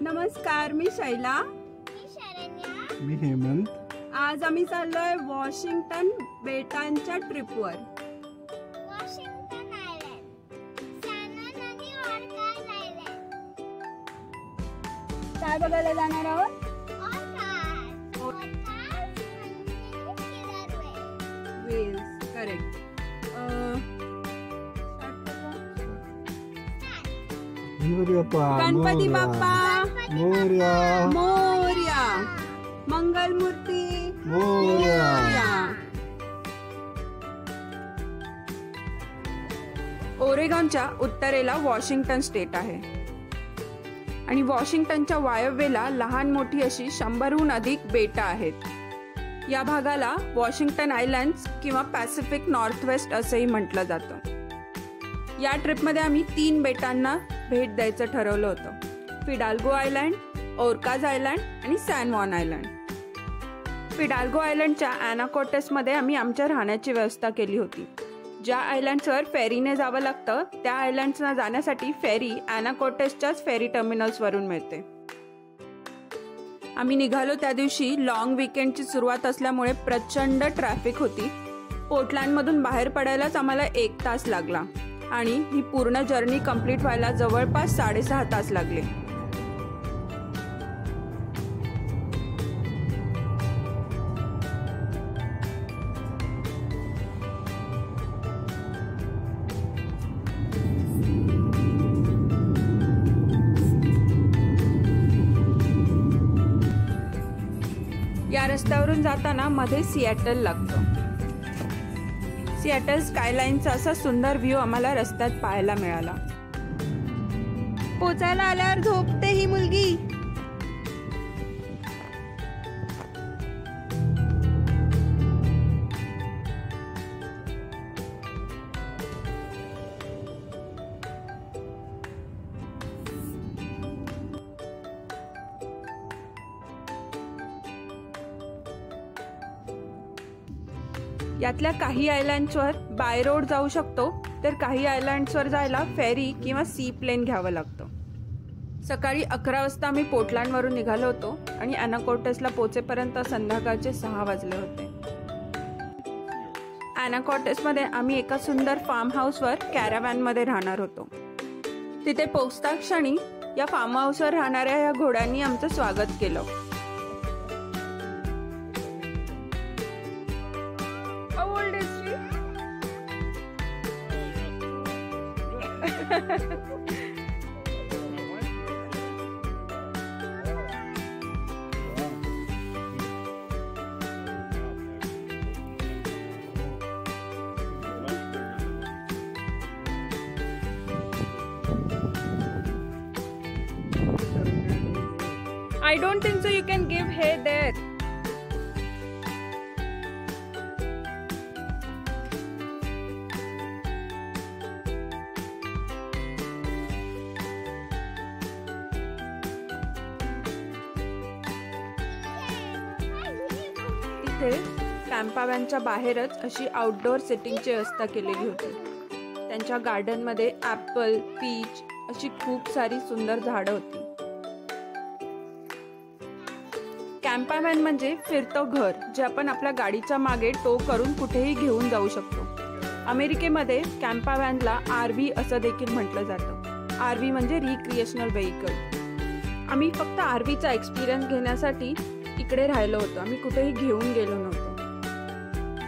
नमस्कार मी शैला. मी शरण्या. मी हेमंत. आज आम्ही चाललोय वॉशिंग्टन बेटांच्या ट्रिपवर. काय बघायला जाणार आहोत? वेल्स करेक्ट गणपती बाप्पा! मोरया. मोरया. मोर्या. मंगलमूर्ती मोरया. ओरेगॉनच्या उत्तरेला वॉशिंग्टन स्टेट आहे. आणि वॉशिंग्टनच्या वायव्येला लहान मोठी अशी शंभरहून अधिक बेटा आहेत. या भागाला वॉशिंग्टन आयलँड्स किंवा पॅसिफिक नॉर्थवेस्ट असंही म्हटलं जातं. या ट्रिपमध्ये आम्ही तीन बेटांना भेट द्यायचं ठरवलं होतं. फिडाल्गो आयलँड ओरकाज आयलँड आणि सॅन वॉन आयलँड. फिडाल्गो आयलँडच्या अॅनाकॉटसमध्ये आम्ही आमच्या राहण्याची व्यवस्था केली होती. ज्या आयलँड्सवर फेरीने जावं लागतं त्या आयलँड्सना जाण्यासाठी फेरी अॅनाकॉटसच्याच फेरी टर्मिनल्सवरून मिळते. आम्ही निघालो त्या दिवशी लॉंग विकेंडची सुरुवात असल्यामुळे प्रचंड ट्रॅफिक होती. पोर्टलँडमधून बाहेर पडायलाच आम्हाला एक तास लागला आणि ही पूर्ण जर्नी कंप्लीट व्हायला जवळपास साडेसहा तास लागले. जाताना मध्ये सिॲटल लागतं. सिॲटल स्कायलाईनचा असा सुंदर व्ह्यू आम्हाला रस्त्यात पाहायला मिळाला. पोचायला आल्यावर झोपते ही मुलगी. यातल्या काही आयलँड्सवर बाय रोड जाऊ शकतो तर काही आयलँड्सवर जायला फेरी किंवा सी प्लेन घ्यावं लागतं. सकाळी अकरा वाजता आम्ही पोर्टलँडवरून निघालो होतो आणि अॅनाकोटेसला पोचेपर्यंत संध्याकाळचे सहा वाजले होते. अॅनाकोटेसमध्ये आम्ही एका सुंदर फार्म हाऊसवर कॅरावॅनमध्ये राहणार होतो. तिथे पोचता क्षणी या फार्म हाऊसवर राहणाऱ्या या घोड्यांनी आमचं स्वागत केलं. How old is she? I don't think so. You can give hay there. तिथे कॅम्पावॅनच्या बाहेरच अशी आउटडोअर सेटिंगची व्यवस्था केलेली होती. त्यांच्या गार्डनमध्ये ॲपल पीच अशी खूप सारी सुंदर झाडं होती. कॅम्पावॅन म्हणजे फिरतं घर जे आपण आपल्या गाडीच्या मागे टो करून कुठेही घेऊन जाऊ शकतो. अमेरिकेमध्ये कॅम्पावॅनला आर व्ही असं देखील म्हटलं जातं. आर व्ही म्हणजे रिक्रिएशनल व्हेकल आम्ही फक्त आर व्हीचा एक्सपिरियन्स घेण्यासाठी इकडे राहिलो होतो. आम्ही कुठेही घेऊन गेलो नव्हतो.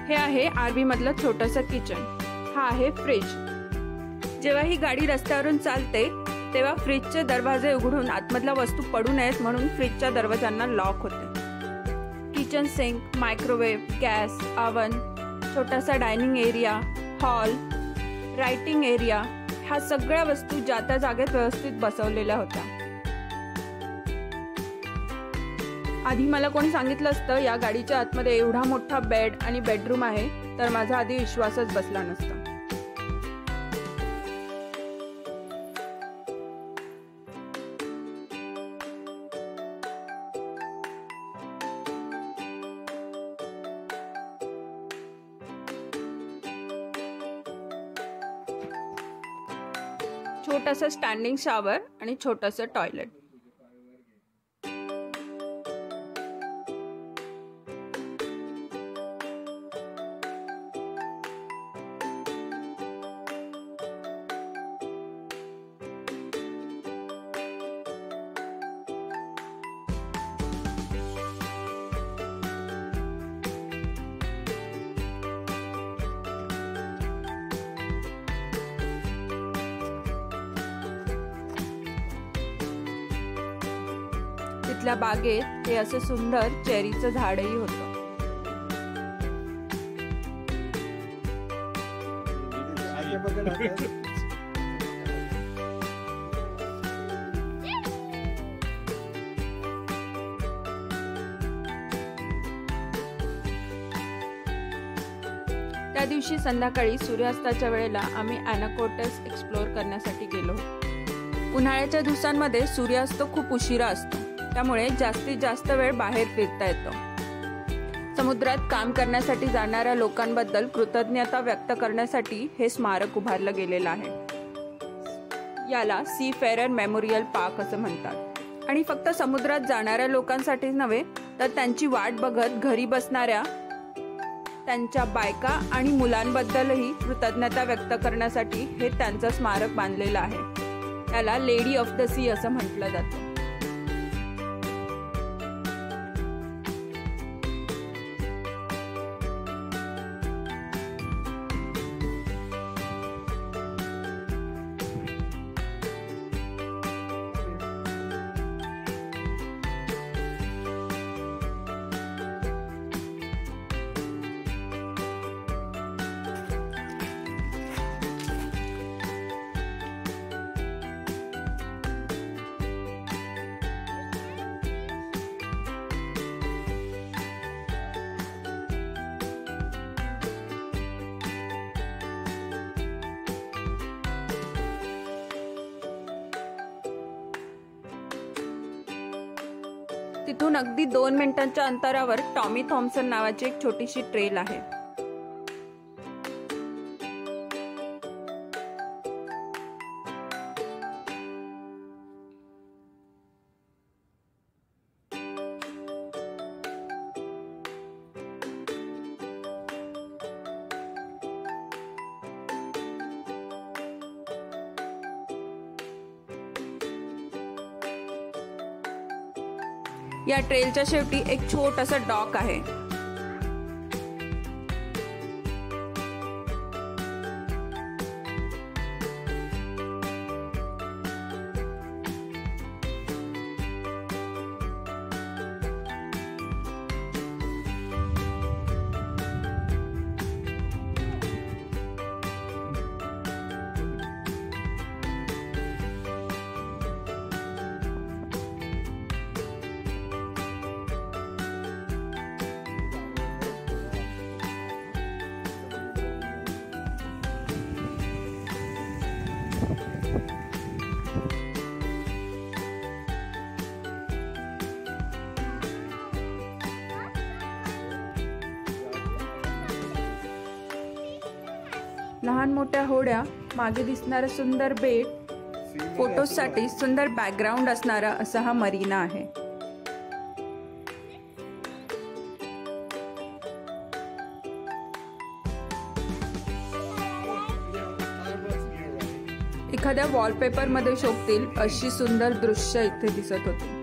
हे आहे आर मधलं छोटंसं किचन. हा आहे फ्रीज. जेव्हा ही गाडी रस्त्यावरून चालते तेव्हा फ्रीजचे दरवाजे उघडून आतमधल्या वस्तू पडू नयेत म्हणून फ्रीजच्या दरवाजांना लॉक होते. Kitchen sink microwave gas oven छोटासा dining area hall writing area ह्या सगळ्या वस्तू ज्या त्या जागेत व्यवस्थित बसवलेल्या होत्या. आधी मला कोणी सांगितलं असतं या गाडीच्या आतमध्ये एवढा मोठा बेड आणि बेडरूम आहे तर माझा आधी विश्वासच बसला नसता. छोटंसं स्टँडिंग शॉवर आणि छोटंसं टॉयलेट बागेत हे असं सुंदर चेरीचं झाडही होतं. त्या दिवशी संध्याकाळी सूर्यास्ताच्या वेळेला आम्ही अॅनाकोटस एक्सप्लोअर करण्यासाठी गेलो. उन्हाळ्याच्या दिवसांमध्ये सूर्यास्त खूप उशिरा असतो. त्यामुळे जास्तीत जास्त वेळ बाहेर फिरता येतो. समुद्रात काम करण्यासाठी जाणाऱ्या लोकांबद्दल कृतज्ञता व्यक्त करण्यासाठी हे स्मारक उभारलं गेलेलं आहे. याला सी फेरर मेमोरियल पार्क असं म्हणतात. आणि फक्त समुद्रात जाणाऱ्या लोकांसाठीच नव्हे तर त्यांची वाट बघत घरी बसणाऱ्या त्यांच्या बायका आणि मुलांबद्दलही कृतज्ञता व्यक्त करण्यासाठी हे त्यांचं स्मारक बांधलेलं आहे. त्याला लेडी ऑफ द सी असं म्हटलं जातं. तिथून अगदी दोन मिनिटांच्या अंतरावर टॉमी थॉम्सन नावाची एक छोटीशी ट्रेल आहे. या ट्रेलच्या शेवटी एक छोटासा डॉक आहे. लहान मोठ्या होड्या मागे दिसणारं सुंदर बेट फोटोसाठी सुंदर बॅकग्राऊंड असणारा असा हा मरीना आहे. एखाद्या वॉलपेपरमध्ये शोभतील अशी सुंदर दृश्य इथे दिसत होती.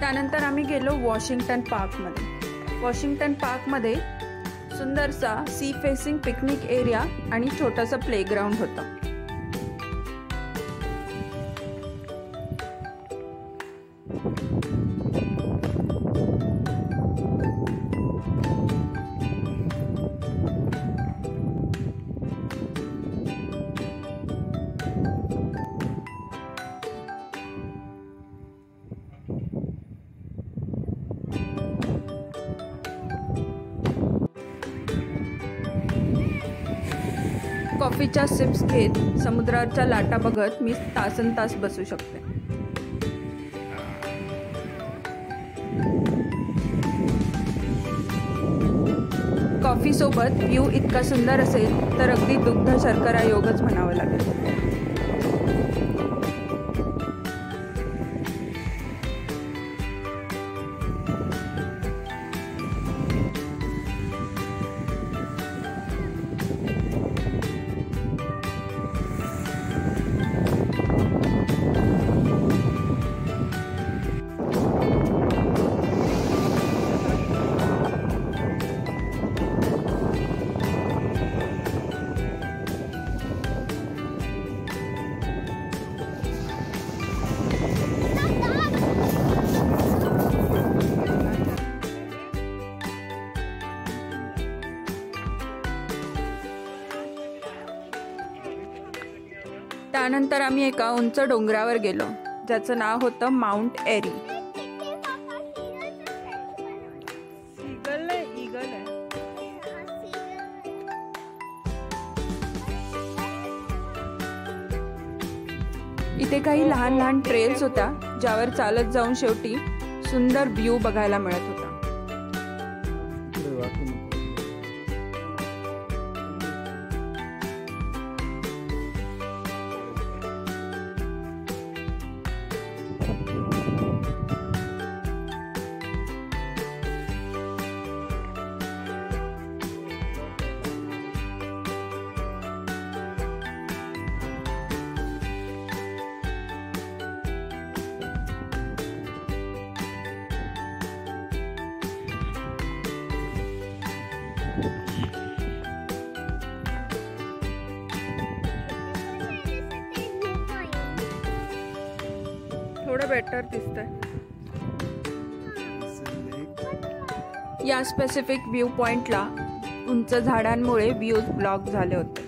त्यानंतर आम्ही गेलो वॉशिंग्टन पार्कमध्ये. वॉशिंग्टन पार्कमध्ये सुंदरसा सी फेसिंग पिकनिक एरिया आणि छोटासा प्लेग्राऊंड होता. कॉफीच्या सिप्स घेत समुद्राच्या लाटा बघत मी तासन तास बसू शकते. कॉफीसोबत व्यू इतका सुंदर असेल तर अगदी दुग्ध शर्करा योगच म्हणावं लागेल. त्यानंतर आम्ही एका उंच डोंगरावर गेलो ज्याचं नाव होतं माउंट एरी. इथे काही लहान लहान ट्रेल्स होत्या ज्यावर चालत जाऊन शेवटी सुंदर व्ह्यू बघायला मिळत होता. थोडं बेटर दिसतंय. या स्पेसिफिक व्ह्यू पॉइंटला उंच झाडांमुळे व्ह्यूज ब्लॉक झाले होते.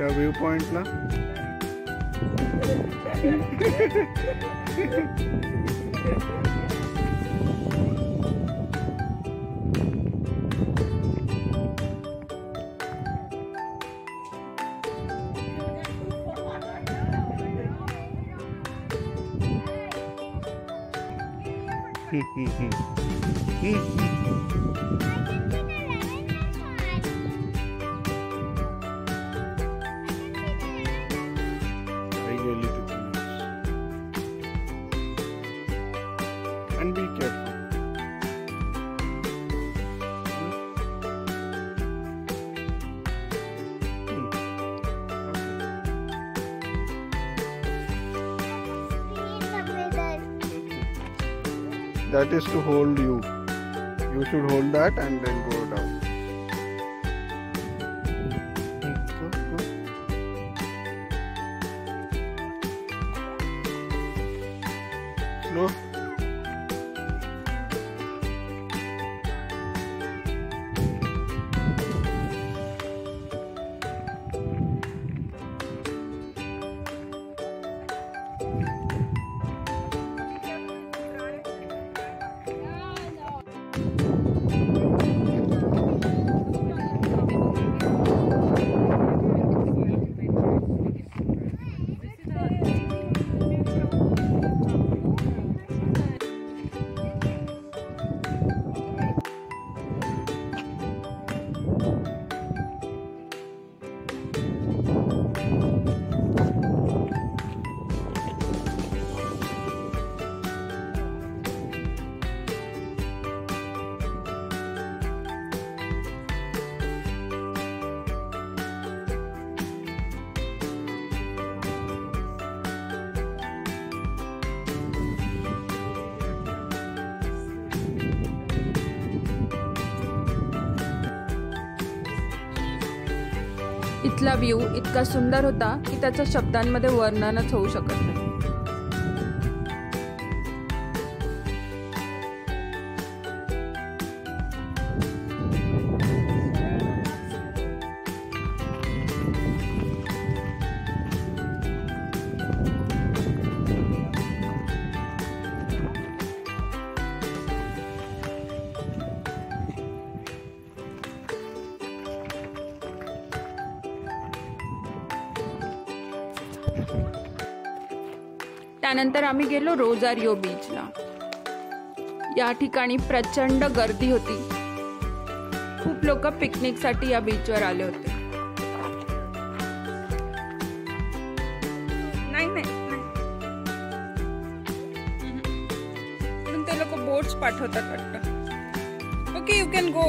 त्या व्ह्यू पॉइंटला That is to hold you. You should hold that and then go इथला व्ह्यू इतका सुंदर होता की त्याचं शब्दांमध्ये वर्णनच होऊ शकत नाही. त्यानंतर आम्ही गेलो रोजारिओ बीचला. या ठिकाणी प्रचंड गर्दी होती. खूप लोक पिकनिकसाठी या बीचवर आले होते. नाही नाही ते लोक बोट्स पाठवतात वाटतं. ओके यू कॅन गो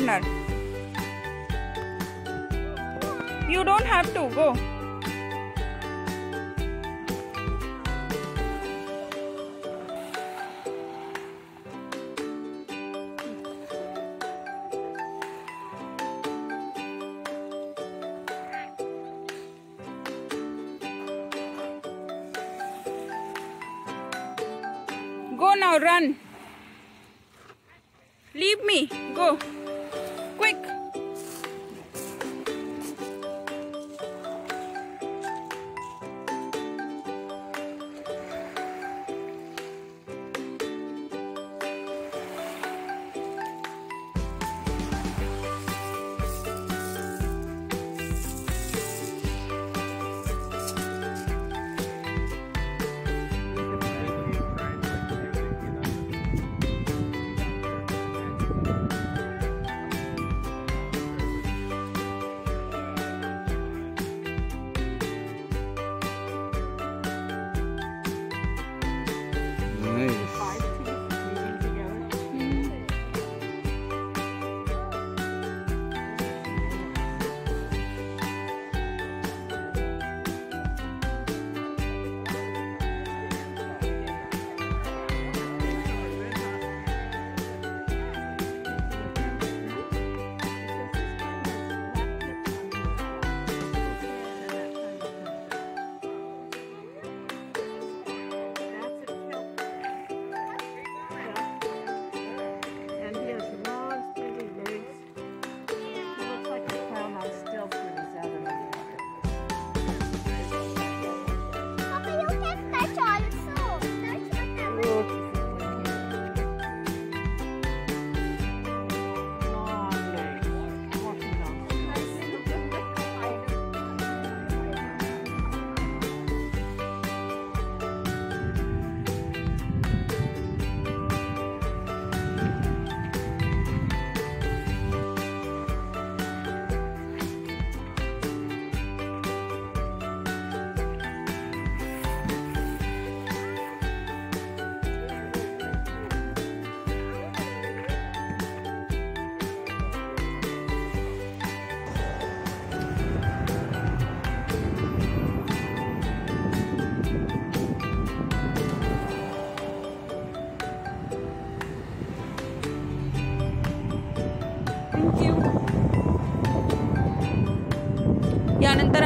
तू नाही पडणार you don't have to go Go.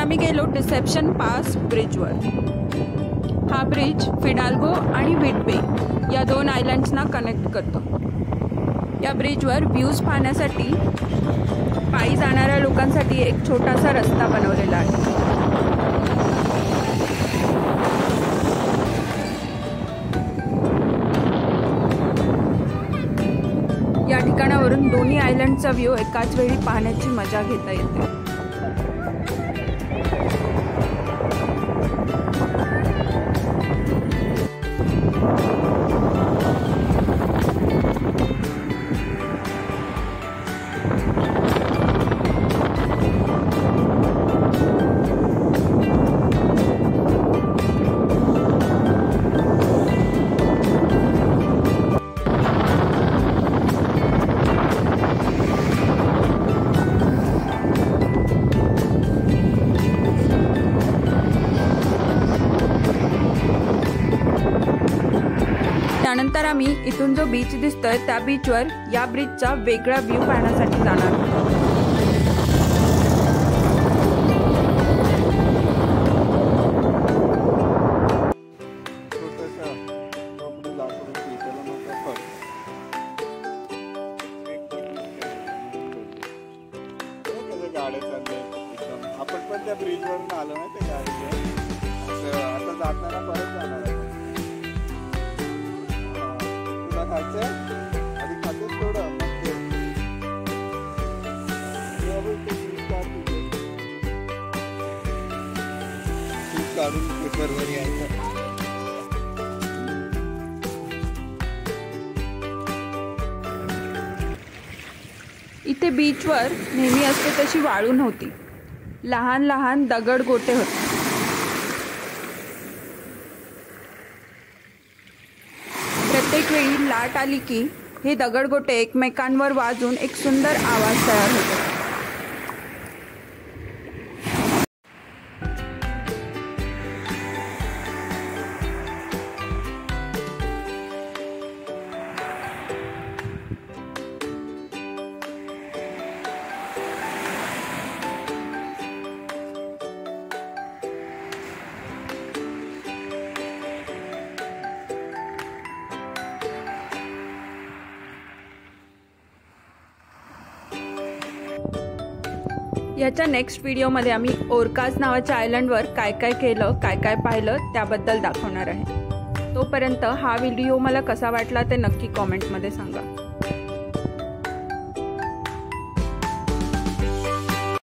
आम्ही गेलो डिसेप्शन पास ब्रिजवर. हा ब्रिज फिडाल्गो आणि विटबे या दोन आयलँड्सना कनेक्ट करतो. या ब्रिजवर व्ह्यूज पाहण्यासाठी पायी जाणाऱ्या लोकांसाठी एक छोटासा रस्ता बनवलेला आहे. या ठिकाणावरून दोन्ही आयलंडचा व्ह्यू एकाच वेळी पाहण्याची मजा घेता येते. आम्ही इथून जो बीच दिसतोय त्या बीचवर या ब्रिजचा वेगळा व्ह्यू पाहण्यासाठी जाणार. काढून यायचं इथे बीचवर नेहमी असते तशी वाळू नव्हती. लहान लहान दगड गोटे होते. प्रत्येक वेळी लाट आली की हे दगडगोटे एकमेकांवर वाजून एक सुंदर आवाज तयार होतो. याच्या नेक्स्ट व्हिडिओमध्ये आम्ही ओरकाज नावाच्या आयलंडवर काय काय केलं काय काय पाहिलं त्याबद्दल दाखवणार आहे. तोपर्यंत हा व्हिडिओ मला कसा वाटला ते नक्की कॉमेंटमध्ये सांगा.